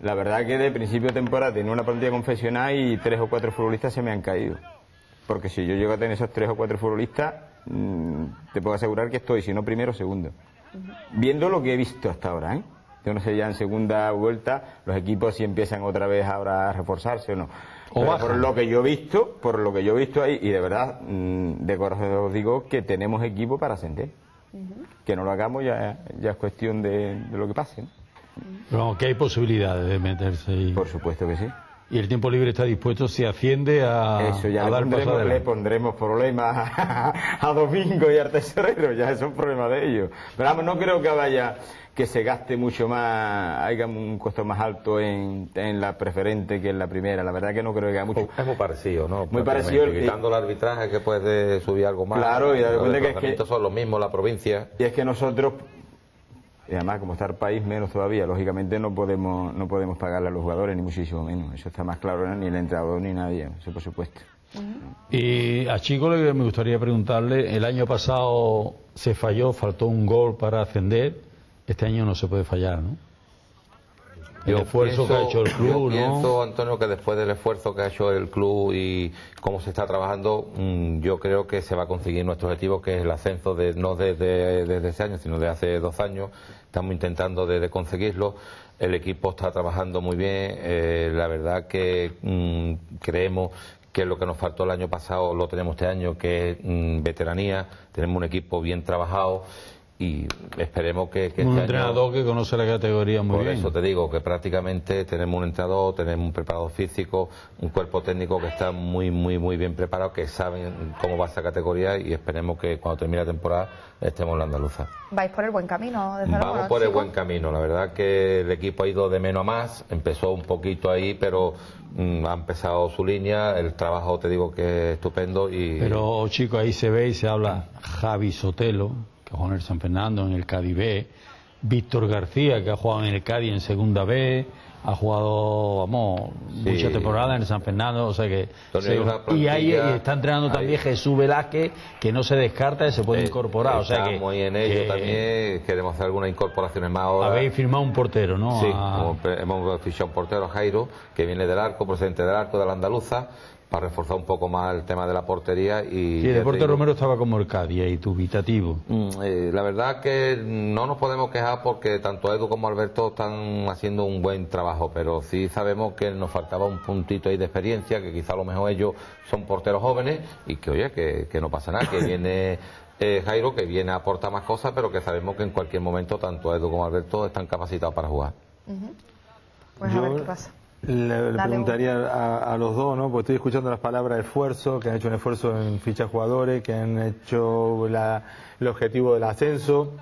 la verdad que de principio de temporada tenía una plantilla confesional y tres o cuatro futbolistas se me han caído. Porque si yo llego a tener esos tres o cuatro futbolistas, mm, te puedo asegurar que estoy, si no primero, segundo. Viendo lo que he visto hasta ahora, ¿eh? Yo no sé ya en segunda vuelta los equipos si empiezan otra vez ahora a reforzarse o no. O por lo que yo he visto, por lo que yo he visto ahí, y de verdad, mm, de corazón os digo que tenemos equipo para ascender. Que no lo hagamos ya, ya es cuestión de, de lo que pase. ¿no? Pero vamos, que hay posibilidades de meterse y, Por supuesto que sí. Y el tiempo libre está dispuesto si asciende a, Eso ya a le dar paso pondremos, le pondremos problemas a, a Domingo y al tesorero, ya es un problema de ellos. Pero vamos, no creo que vaya que se gaste mucho más, haya un costo más alto en, en la preferente que en la primera. La verdad que no creo que haya mucho. Es muy parecido, ¿no? Muy parecido, el- Quitando el arbitraje que puede subir algo más. Claro, y dar los cuenta que es que- son los mismos, la provincia. Y es que nosotros, y además como está el país menos todavía, lógicamente no podemos no podemos pagarle a los jugadores, ni muchísimo menos. Eso está más claro, ni el entrenador ni nadie, eso por supuesto. Y a Chico le- me gustaría preguntarle, el año pasado se falló, faltó un gol para ascender, este año no se puede fallar, ¿no? El esfuerzo que ha hecho el club, yo ¿no? pienso, Antonio, que después del esfuerzo que ha hecho el club y cómo se está trabajando, mm, yo creo que se va a conseguir nuestro objetivo, que es el ascenso de no desde, desde ese año, sino de hace dos años. Estamos intentando de, de conseguirlo. El equipo está trabajando muy bien. eh, la verdad que mm, creemos que lo que nos faltó el año pasado lo tenemos este año, que es mm, veteranía. Tenemos un equipo bien trabajado y esperemos que, que Un este año- entrenador que conoce la categoría muy por bien. eso te digo que prácticamente tenemos un entrenador, tenemos un preparador físico, un cuerpo técnico que está muy, muy, muy bien preparado, que saben cómo va esa categoría y esperemos que cuando termine la temporada estemos en la andaluza. Vais por el buen camino, desde luego, Vamos ¿no, por el buen camino. La verdad que el equipo ha ido de menos a más. Empezó un poquito ahí, pero mm, ha empezado su línea. El trabajo, te digo que es estupendo. Y Pero chicos, ahí se ve y se habla Javi Sotelo, que juega en el San Fernando, en el Cádiz B, Víctor García, que ha jugado en el Cádiz en Segunda B, ha jugado, vamos, Sí. muchas temporadas en el San Fernando, o sea que... Se- y ahí está entrenando también Jesús Velázquez, que no se descarta y se puede eh, incorporar, o sea que... en ello que también. Queremos hacer algunas incorporaciones más ahora. Habéis firmado un portero, ¿no? Sí, A- hemos, pe- hemos fichado un portero, Jairo, que viene del arco, procedente del arco, de la andaluza, para reforzar un poco más el tema de la portería. Y Sí, te Deporte digo, Romero estaba como el Cádiz, y dubitativo. Mm, eh, la verdad que no nos podemos quejar porque tanto Edu como Alberto están haciendo un buen trabajo, pero sí sabemos que nos faltaba un puntito ahí de experiencia, que quizá a lo mejor ellos son porteros jóvenes y que oye, que, que no pasa nada, que viene eh, Jairo, que viene a aportar más cosas, pero que sabemos que en cualquier momento tanto Edu como Alberto están capacitados para jugar. Pues a Yo- ver qué pasa. Le, preguntaría a, a los dos, ¿no? Porque estoy escuchando las palabras de esfuerzo, que han hecho un esfuerzo en fichar jugadores, que han hecho la- el objetivo del ascenso.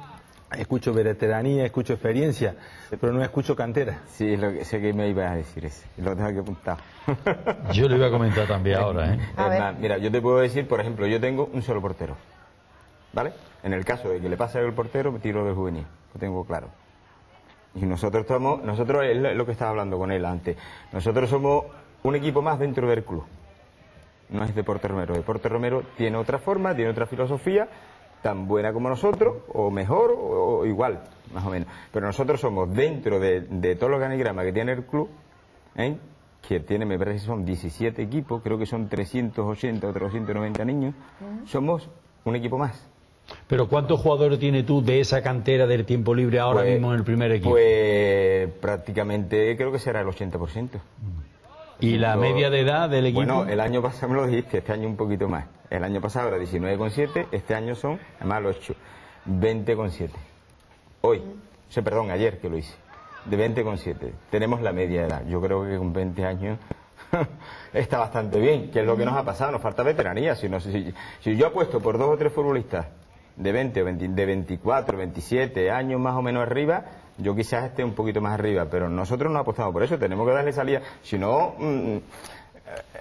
Escucho veteranía, escucho experiencia, pero no escucho cantera. Sí, es lo que, sé que me ibas a decir ese. Lo tengo que apuntar. Yo lo iba a comentar también ahora, ¿eh? A Es ver. más, mira, yo te puedo decir, por ejemplo, yo tengo un solo portero. ¿Vale? En el caso de que le pase algo al portero, me tiro del juvenil. Lo tengo claro. Y nosotros estamos, nosotros es lo que estaba hablando con él antes. Nosotros somos un equipo más dentro del club. No es Deporte Romero. Deporte Romero tiene otra forma, tiene otra filosofía, tan buena como nosotros, o mejor, o, o igual, más o menos. Pero nosotros somos dentro de, de todo el organigrama que tiene el club, ¿eh? que tiene, me parece que son 17 equipos, creo que son 380 o 390 niños, somos un equipo más. Pero ¿cuántos jugadores tienes tú de esa cantera del tiempo libre ahora Pues- mismo en el primer equipo? Pues prácticamente creo que será el 80%. ¿Y la media de edad del equipo? Bueno, el año pasado me lo dijiste, este año un poquito más. El año pasado era 19,7, este año son, además lo he hecho, 20,7. Hoy, o sea, perdón, ayer que lo hice, de 20,7. Tenemos la media de edad. Yo creo que con 20 años está bastante bien, que es lo que nos ha pasado, nos falta veteranía. Si, no, si, si yo apuesto por dos o tres futbolistas de 20, o 20 de 24, 27 años más o menos arriba, yo quizás esté un poquito más arriba, pero nosotros no apostamos por eso, tenemos que darle salida. Si no, mm, eh,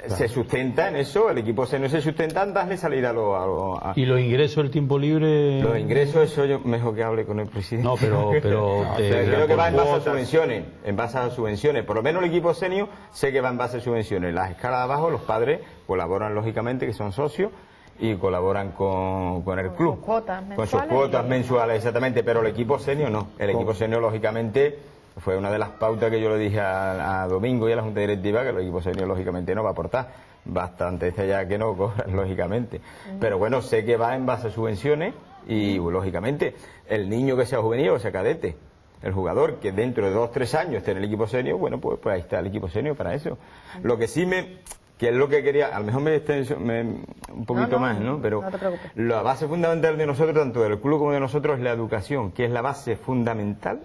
se sustenta en eso, el equipo se no se sustenta en darle salida a los- a- ¿Y los ingresos del tiempo libre? los ingresos, eso yo mejor que hable con el presidente. No, pero- pero No, te- creo que va en base a subvenciones, en base a subvenciones. Por lo menos el equipo senior sé que va en base a subvenciones. Las escalas de abajo, los padres colaboran lógicamente, que son socios, y colaboran con, con el Con club. sus cuotas Con sus cuotas mensuales, exactamente. Pero el equipo senior no. El equipo senior, lógicamente, fue una de las pautas que yo le dije a, a Domingo y a la Junta Directiva, que el equipo senior, lógicamente, no va a aportar. Bastante dice ya que no cobran, lógicamente. Pero bueno, sé que va en base a subvenciones y, lógicamente, el niño que sea juvenil o sea cadete, el jugador que dentro de dos tres años esté en el equipo senior, bueno, pues, pues ahí está el equipo senior para eso. Lo que sí me, que es lo que quería, a lo mejor me extenso me- un poquito No, no, más, ¿no? Pero no te preocupes. la base fundamental de nosotros, tanto del club como de nosotros, es la educación, que es la base fundamental,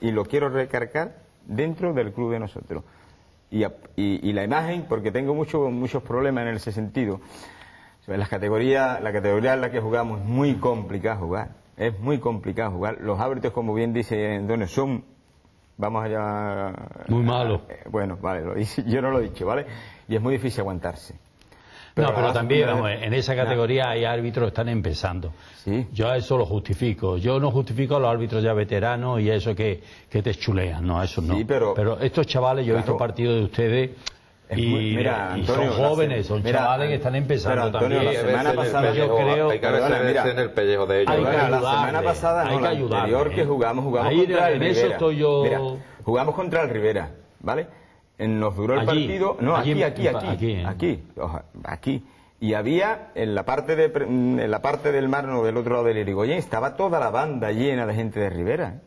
y lo quiero recargar dentro del club de nosotros. Y, y- y la imagen, porque tengo mucho- muchos problemas en ese sentido. O sea, las categorías, la categoría en la que jugamos es muy complicado jugar. Es muy complicado jugar. Los árbitros, como bien dice Antonio, son, vamos allá... Muy malos. Eh, Bueno, vale, lo yo no lo he dicho, ¿vale? Y es muy difícil aguantarse. no, pero también, vamos, en esa categoría hay árbitros que están empezando. Sí. Yo a eso lo justifico. Yo no justifico a los árbitros ya veteranos y a eso que, que te chulean, no, a eso no. Sí, pero- estos chavales, yo he visto partidos de ustedes Es y, muy- mira, y Antonio, son la jóvenes, son mira, chavales que están empezando pero, Antonio, también. la semana que pasada yo creo- hay que Perdona, mira. en el pellejo de ellos. Hay que Perdona, la ayudarle, semana pasada, hay no, que la ayudarle, anterior que ¿eh? jugamos, jugamos Ahí contra el Rivera. estoy yo- Mira, jugamos contra el Rivera, ¿vale? Eh, Nos duró el Allí, partido, no, allí aquí, aquí, aquí, aquí, ¿eh? aquí, oja, aquí. Y había en la parte de en la parte del mar, no, del otro lado del Irigoyen, estaba toda la banda llena de gente de Rivera. ¿eh?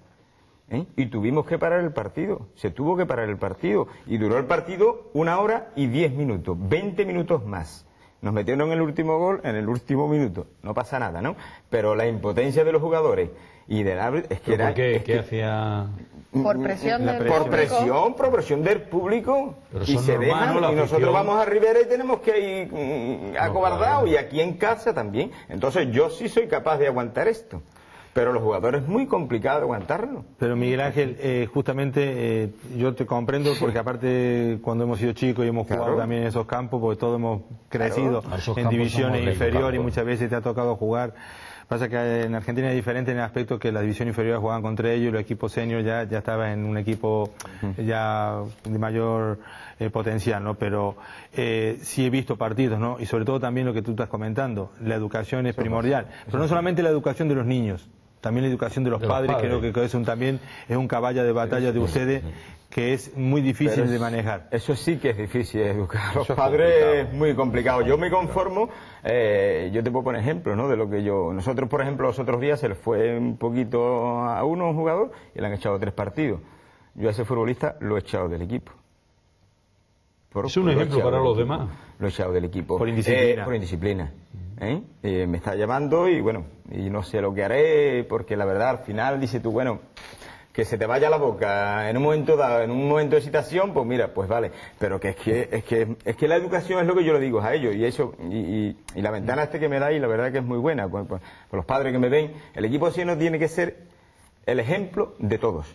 Y tuvimos que parar el partido, se tuvo que parar el partido. Y duró el partido una hora y diez minutos, 20 minutos más. Nos metieron el último gol en el último minuto, no pasa nada, ¿no? Pero la impotencia de los jugadores y del árbitro es que ¿Pero era... ¿Por qué? es ¿Qué que- hacía...? Por presión La del por público. presión, por presión del público. Pero y se normal, dejan, ¿no? La y nosotros vamos a Rivera y tenemos que ir mm, acobardados, claro. y aquí en casa también. Entonces yo sí soy capaz de aguantar esto. Pero los jugadores es muy complicado aguantarlo. Pero Miguel Ángel, eh, justamente eh, yo te comprendo porque aparte cuando hemos sido chicos y hemos jugado también en esos campos, porque todos hemos crecido en divisiones inferiores y muchas veces te ha tocado jugar. Pasa que en Argentina es diferente en el aspecto que la división inferior jugaban contra ellos y los equipos senior ya, ya estaba en un equipo ya de mayor eh, potencial, ¿no? Pero eh, sí he visto partidos, ¿no? Y sobre todo también lo que tú estás comentando, la educación es primordial. Pero no solamente la educación de los niños, también la educación de los, De los padres, creo que es un, también es un caballo de batalla de ustedes que es muy difícil de manejar. Eso sí que es difícil de educar a los Eso padres, complicado. es muy complicado. Yo me conformo, eh, yo te puedo poner ejemplos, ¿no? De lo que yo. Nosotros, por ejemplo, los otros días se le fue un poquito a uno, un jugador, y le han echado tres partidos. Yo a ese futbolista lo he echado del equipo. Por- Es un ejemplo echado para los demás. Lo he echado del equipo. Por indisciplina. Eh, por indisciplina. ¿Eh? Eh, me está llamando y bueno, y no sé lo que haré, porque la verdad al final dice tú, bueno, que se te vaya la boca en un momento dado, en un momento de excitación, pues mira, pues vale. Pero que es que, es que, es que la educación es lo que yo le digo a ellos, y eso, y, y- la ventana este que me da, y la verdad que es muy buena, por los padres que me ven, el equipo no tiene que ser el ejemplo de todos.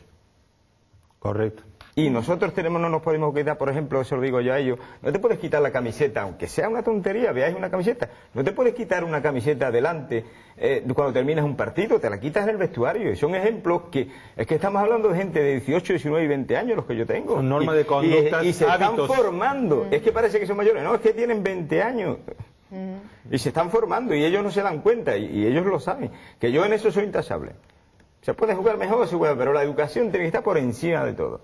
Correcto. Y nosotros tenemos, no nos podemos quitar, por ejemplo, eso lo digo yo a ellos, no te puedes quitar la camiseta, aunque sea una tontería, veáis una camiseta, no te puedes quitar una camiseta adelante eh, cuando terminas un partido, te la quitas en el vestuario. Y son ejemplos que, es que estamos hablando de gente de 18, 19 y 20 años, los que yo tengo. Son normas de conductas, y, y se hábitos. están formando. Es que parece que son mayores, no, es que tienen 20 años. Y se están formando y ellos no se dan cuenta y, y ellos lo saben. Que yo en eso soy intachable. Se puede jugar mejor, se puede, pero la educación tiene que estar por encima de todo.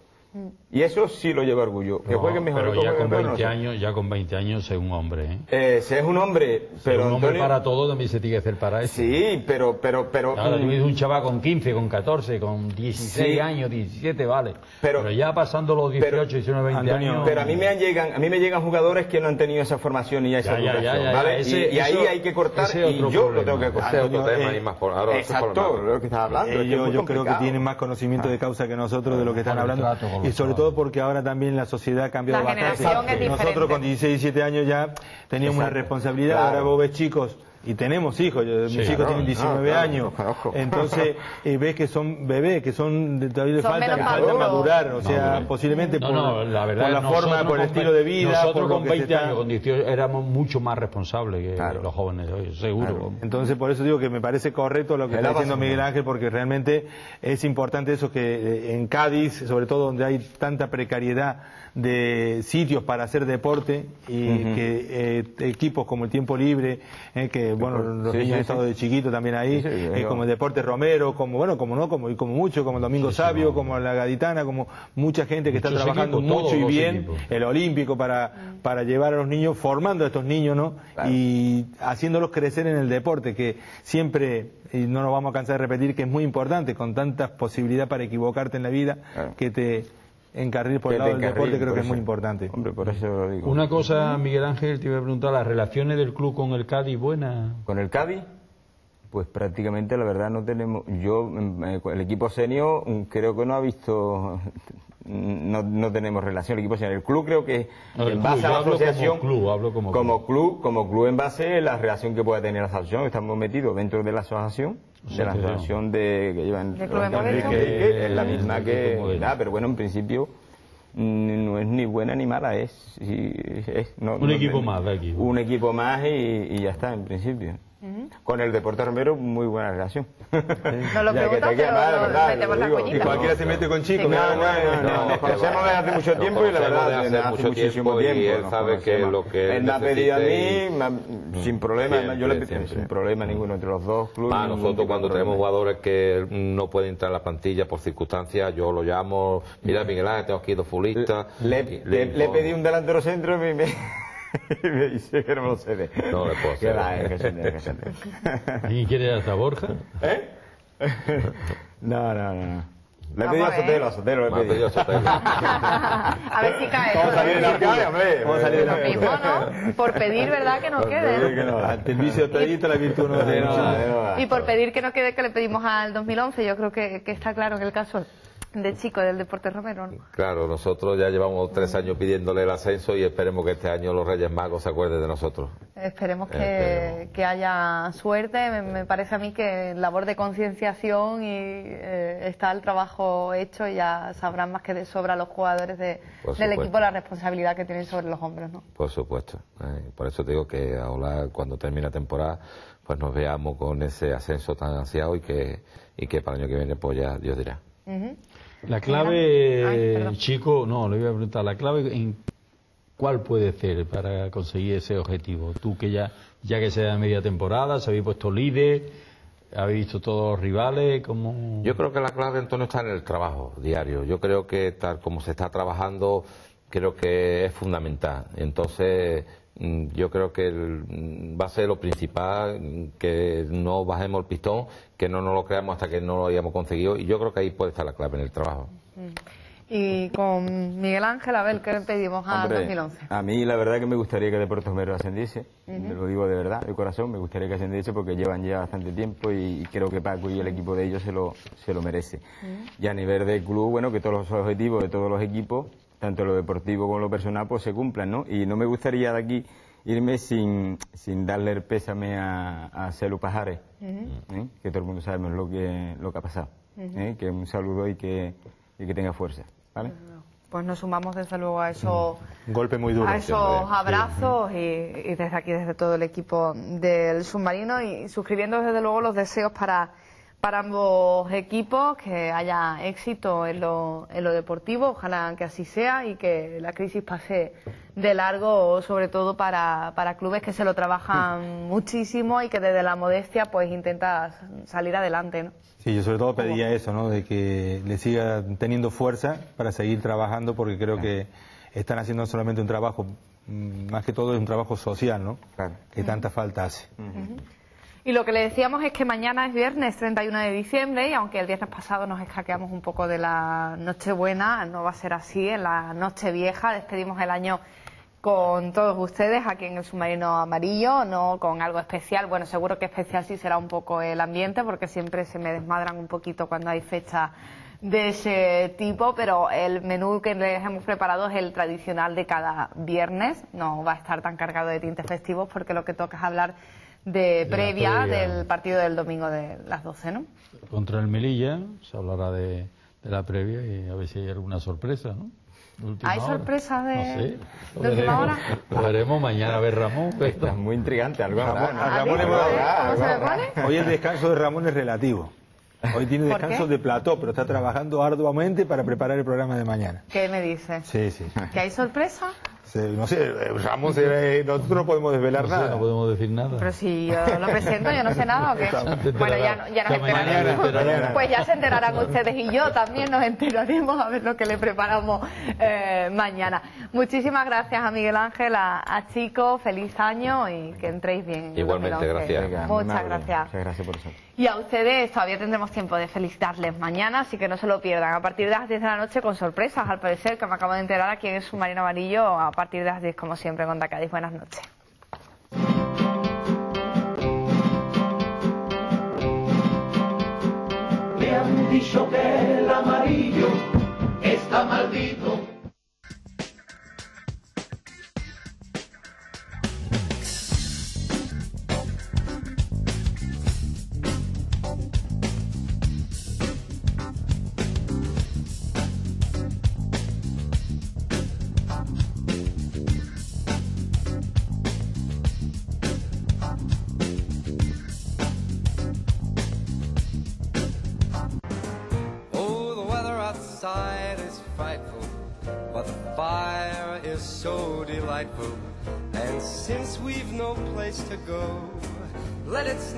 Y eso sí lo llevo a orgullo. Que No, jueguen mejor. pero que ya con peor, no 20 sé. años, ya con 20 años es un hombre, ¿eh? Eh, se es un hombre, pero un hombre Antonio- para todo también se tiene que hacer para eso. Sí, pero, pero, pero. Ahora, tú mm, ves un chaval con 15, con 14, con 16 Sí. años, 17, vale. Pero- Pero, ya pasando los 18, pero- 19, 20 Antonio, años... Pero a mí me han llegan, a mí me llegan jugadores que no han tenido esa formación y esa Ya, ya, educación, ya, ya, ¿vale? ese- y, y ahí eso- hay que cortar es y yo lo problema. tengo que cortar. Ese es otro Antonio, tema eh, y más por ahora. es Exacto, lo que estaba hablando. es que es Ellos muy yo creo que tienen más conocimiento de causa que nosotros de lo que están hablando. Y sobre todo porque ahora también la sociedad ha cambiado La bastante. generación es Nosotros con 16, 17 años ya teníamos una responsabilidad, Claro. ahora vos ves chicos y tenemos hijos, yo- Sí, mis hijos tienen 19 claro, años, entonces eh, ves que son bebés, que son de- todavía le falta, que falta madurar, o sea, posiblemente No, por, no, la verdad, por la nosotros forma, por el estilo de vida, Nosotros por con que se 20 está- años, con 18, éramos mucho más responsables que Claro. los jóvenes hoy, seguro. Entonces, por eso digo que me parece correcto lo que Es está diciendo. Miguel Ángel, porque realmente es importante eso que eh, en Cádiz, sobre todo donde hay tanta precariedad de sitios para hacer deporte y que eh, equipos como el tiempo libre, eh, que bueno, los Sí, niños sí, han sí. estado de chiquito también ahí, eh, como el deporte Romero, como bueno, como no, como y como mucho, como el Domingo Sabio, como la Gaditana, como mucha gente que está trabajando equipos, mucho y bien, equipos. el olímpico para, para llevar a los niños, formando a estos niños, ¿no? Claro. Y haciéndolos crecer en el deporte, que siempre, y no nos vamos a cansar de repetir, que es muy importante, con tantas posibilidades para equivocarte en la vida, Claro. que te encarriles por Que el lado del deporte, creo por que es muy importante. Hombre, por eso lo digo. Una cosa, Miguel Ángel, te iba a preguntar, ¿las relaciones del club con el Cádiz buenas? Con el Cádiz, pues prácticamente la verdad no tenemos. Yo, mm, eh, el equipo senior, mm, creo que no ha visto. mm, No, no tenemos relación. El equipo senior. El club creo que No, el en club, base yo a la hablo como asociación. club, hablo como club. Como club en base a la relación que pueda tener la asociación. Estamos metidos dentro de la asociación. De la Asociación. asociación de, que llevan ¿De Club de? Enrique, es la misma Club de que. Nada, pero bueno, en principio. No es ni buena ni mala, es. sí, es- no- Un no- equipo más, da equipo. Un equipo más y, y ya está, en principio. Con el Deporte Romero, muy buena relación. No lo preguntas, pero mal, lo ¿verdad? metemos Lo la. Y cualquiera se mete con chicos. No, ¿no? no, no, no, nos conocemos desde hace mucho tiempo y la verdad, desde hace mucho muchísimo tiempo y él sabe que lo que Él me ha pedido a mí, ha- sin problema, Siempre, yo le pedí siempre. sin problema ninguno entre los dos clubes. Ningún nosotros cuando tenemos problema. jugadores que no pueden entrar en la plantilla por circunstancias, yo lo llamo, mira Miguel Ángel, tengo aquí dos futbolistas. Le, y le, pedí un delantero centro y me, y me dice que no me lo cede. No le puedo Que eh, que se que se. ¿Y quiere hasta Borja? ¿Eh? No, no, no. Le he pedido a a ver. Sotelo, a Sotelo le he pedido. pedido Sotelo. A ver si cae. Vamos a salir de Arcadia, hombre. Vamos a salir de Lo mismo, ¿no? Por pedir, ¿verdad? Que no quede. que. Al servicio de Pedrito, la virtud no de. Y por pedir que no quede que le pedimos al 2011, yo creo que, que está claro en el caso de Chico del Deporte Romero. ¿no? Claro, nosotros ya llevamos tres años pidiéndole el ascenso y esperemos que este año los Reyes Magos se acuerden de nosotros. Esperemos que, Esperemos. que haya suerte. Me, me parece a mí que labor de concienciación y eh, está el trabajo hecho y ya sabrán más que de sobra los jugadores de- del equipo la responsabilidad que tienen sobre los hombros. ¿no? Por supuesto. eh, por eso te digo que ahora, cuando termine la temporada, pues nos veamos con ese ascenso tan ansiado y que, y que para el año que viene, pues ya Dios dirá. La clave, chico, no, le voy a preguntar, la clave en cuál puede ser para conseguir ese objetivo. Tú que ya, ya que sea media temporada, se habéis puesto líder, habéis visto todos los rivales, ¿cómo? Yo creo que la clave, Antonio, está en el trabajo diario. Yo creo que tal como se está trabajando, creo que es fundamental. Entonces, yo creo que el- mm, va a ser lo principal, mm, que no bajemos el pistón, que no nos lo creamos hasta que no lo hayamos conseguido. Y yo creo que ahí puede estar la clave en el trabajo. Y con Miguel Ángel, a ver qué le pedimos al Hombre, 2011. a mí la verdad que me gustaría que Deportes Romero ascendiese, me lo digo de verdad, de corazón, me gustaría que ascendiese porque llevan ya bastante tiempo y, creo que Paco y el equipo de ellos se lo, se lo merece. Y a nivel de club, bueno, que todos los objetivos de todos los equipos, tanto lo deportivo como lo personal, pues se cumplan, ¿no? Y no me gustaría de aquí irme sin, sin darle el pésame a, a Celu Pajares, ¿eh? que todo el mundo sabemos lo que, lo que ha pasado. ¿eh? Que un saludo y que, y que tenga fuerza, ¿vale? Pues nos sumamos desde luego a esos, Un golpe muy duro. a esos abrazos y, y desde aquí, desde todo el equipo del submarino y suscribiendo desde luego los deseos para, para ambos equipos, que haya éxito en lo, en lo deportivo, ojalá que así sea y que la crisis pase de largo, sobre todo para, para clubes que se lo trabajan muchísimo y que desde la modestia pues intentas salir adelante. ¿no? Sí, yo sobre todo pedía eso, ¿no? De que le siga teniendo fuerza para seguir trabajando, porque creo que están haciendo no solamente un trabajo, mm, más que todo es un trabajo social, ¿no? Claro. Que tanta falta hace. Y lo que le decíamos es que mañana es viernes 31 de diciembre y aunque el viernes pasado nos escaqueamos un poco de la Nochebuena, no va a ser así. En la Nochevieja despedimos el año con todos ustedes aquí en el submarino amarillo, no con algo especial. Bueno, seguro que especial sí será un poco el ambiente porque siempre se me desmadran un poquito cuando hay fechas de ese tipo, pero el menú que les hemos preparado es el tradicional de cada viernes. No va a estar tan cargado de tintes festivos porque lo que toca es hablar de, previa, previa. del partido del domingo de las 12, ¿no? Contra el Melilla, se hablará de, de la previa y a ver si hay alguna sorpresa, ¿no? De última ¿Hay hora. sorpresas de- No sé. Lo de última hora? Lo veremos mañana a ver Ramón. Está muy intrigante, algo ¿no? a ¿A Ramón a hablar. Hoy el descanso de Ramón es relativo. Hoy tiene ¿Por descanso de plató, pero está trabajando arduamente para preparar el programa de mañana. ¿Qué me dice? Sí, sí. ¿Que hay sorpresa? No sé, eh, Ramón, se- eh, nosotros no podemos desvelar No sé, nada. no podemos decir nada. Pero si yo lo presento, yo no sé nada o qué. Bueno, ya, ya nos enteraremos. Pues ya se enterarán ustedes y yo también nos enteraremos a ver lo que le preparamos eh, mañana. Muchísimas gracias a Miguel Ángel, a, a Chico, feliz año y que entréis bien. en el Igualmente, 2011. gracias. Muchas gracias. Muchas gracias por eso. Y a ustedes todavía tendremos tiempo de felicitarles mañana, así que no se lo pierdan. A partir de las 10 de la noche con sorpresas, al parecer, que me acabo de enterar aquí en el Submarino Amarillo, a partir de las 10 como siempre con Cádiz. Buenas noches. Han dicho que el amarillo está maldito. Delightful. And since we've no place to go, let it snow.